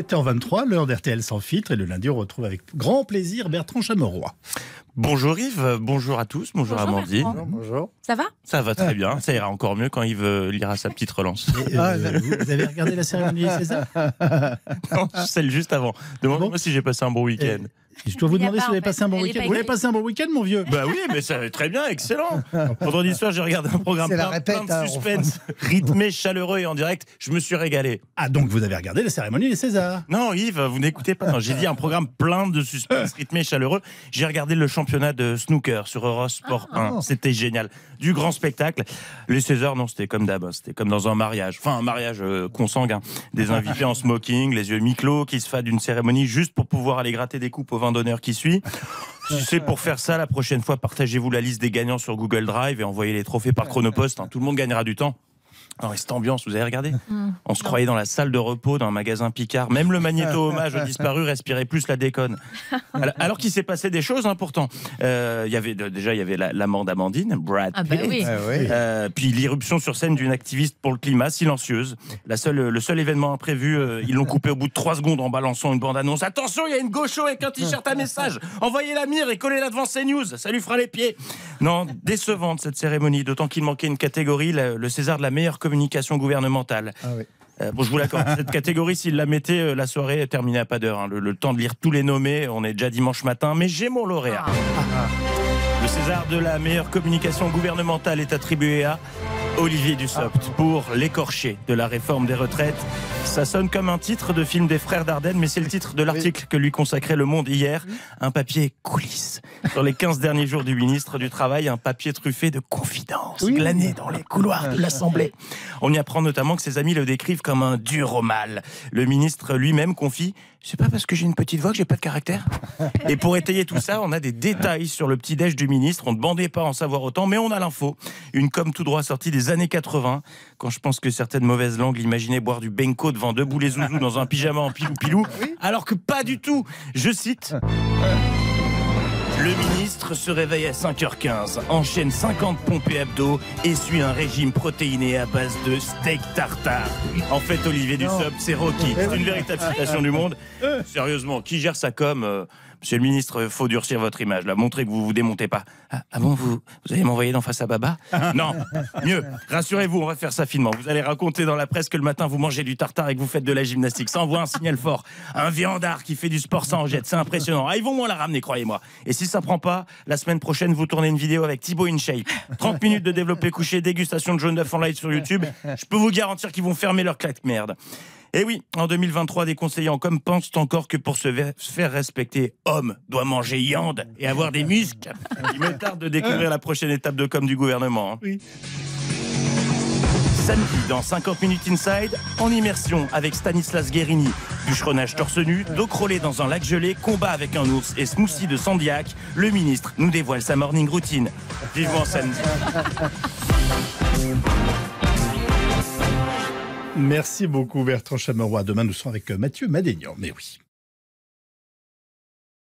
17h23, l'heure d'RTL sans filtre. Et le lundi, on retrouve avec grand plaisir Bertrand Chameroy. Bonjour Yves, bonjour à tous, bonjour, Bonjour, Amandine. Bertrand. Bonjour. Ça va? Ça va très bien, ça ira encore mieux quand Yves euh, lira sa petite relance. Et, euh, vous, vous avez regardé la cérémonie des Césars? Non, celle juste avant. Demande-moi Bon. si j'ai passé un bon week-end. Je dois vous demander pas, si vous avez passé un bon week-end. pas Vous avez passé un bon week-end, mon vieux Bah oui, mais ça va très bien, excellent. Vendredi soir, j'ai regardé un programme plein, répète, plein hein, de suspense, rythmé, chaleureux et en direct. Je me suis régalé. Ah, donc vous avez regardé la cérémonie des Césars Non, Yves, vous n'écoutez pas. J'ai dit un programme plein de suspense, rythmé, chaleureux. J'ai regardé le championnat de snooker sur Eurosport 1. C'était génial. Du grand spectacle. Les Césars, non, c'était comme d'hab. hein. C'était comme dans un mariage. Enfin, un mariage euh, consanguin. Des invités en smoking, les yeux mi-clos, qui se fadent d'une cérémonie juste pour pouvoir aller gratter des coupes au vin d'honneur qui suit. Si c'est pour faire ça, la prochaine fois, partagez-vous la liste des gagnants sur Google Drive et envoyez les trophées par Chronopost. hein. Tout le monde gagnera du temps. Alors, et cette ambiance, vous avez regardé On se croyait dans la salle de repos d'un magasin Picard. Même le magnéto hommage aux disparus respirait plus la déconne. Alors, alors qu'il s'est passé des choses, hein, pourtant. Euh, Il y avait déjà il y avait la, la mort d'Amandine, Brad Ah bah oui. Ah oui. Euh, puis l'irruption sur scène d'une activiste pour le climat, silencieuse. La seule, le seul événement imprévu, euh, ils l'ont coupé au bout de trois secondes en balançant une bande-annonce. Attention, il y a une gaucho avec un t-shirt à message. Envoyez la mire et collez-la devant CNews. Ça lui fera les pieds. Non, décevante cette cérémonie, d'autant qu'il manquait une catégorie, le, le César de la meilleure communication gouvernementale. Ah oui. Euh, bon, je vous l'accorde. Cette catégorie, s'il la mettait, euh, la soirée est terminée à pas d'heure. hein. Le, le temps de lire tous les nommés, on est déjà dimanche matin, mais j'ai mon lauréat. Le César de la meilleure communication gouvernementale est attribué à Olivier Dussopt pour l'écorché de la réforme des retraites. Ça sonne comme un titre de film des frères Dardenne, mais c'est le titre de l'article que lui consacrait Le Monde hier. Un papier coulisses. Sur les 15 derniers jours du ministre du Travail, un papier truffé de confidences Oui. glanées dans les couloirs de l'Assemblée. On y apprend notamment que ses amis le décrivent comme un dur au mal. Le ministre lui-même confie C'est pas parce que j'ai une petite voix que j'ai pas de caractère? Et pour étayer tout ça, on a des détails sur le petit-déj du ministre. On ne demandait pas à en savoir autant, mais on a l'info. Une com tout droit sortie des années 80. Quand je pense que certaines mauvaises langues l'imaginaient boire du benko devant deux boulets zouzous dans un pyjama en pilou-pilou. Alors que pas du tout. Je cite. Le ministre se réveille à 5h15, enchaîne 50 pompes et abdos et suit un régime protéiné à base de steak tartare. En fait, Olivier Dussopt, c'est Rocky. C'est une véritable citation du monde. Sérieusement, qui gère ça comme euh, Monsieur le ministre, faut durcir votre image, là, montrez que vous vous démontez pas. Ah, ah bon, vous, vous allez m'envoyer d'en face à Baba? Non, mieux, rassurez-vous, on va faire ça finement. Vous allez raconter dans la presse que le matin vous mangez du tartare et que vous faites de la gymnastique. Ça envoie un signal fort. Un viandard qui fait du sport sans jette, c'est impressionnant. Ah, ils vont moins la ramener, croyez-moi. Et si ça prend pas, la semaine prochaine, vous tournez une vidéo avec Thibaut InShape. 30 minutes de développé couché, dégustation de jaune d'œuf en live sur YouTube. Je peux vous garantir qu'ils vont fermer leur claque merde. Et oui, en 2023, des conseillers en com pensent encore que pour se faire respecter, homme doit manger yande et avoir des muscles. Il me tarde de découvrir la prochaine étape de com du gouvernement. hein. Oui. Samedi, dans 50 minutes inside, en immersion avec Stanislas Guérini. Bûcheronnage torse nu, dos crôlé dans un lac gelé, combat avec un ours et smoothie de Sandiac, le ministre nous dévoile sa morning routine. Vivement samedi. Merci beaucoup Bertrand Chameroy. Demain, nous serons avec euh, Mathieu Madénian. Mais oui.